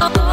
oh, oh. oh.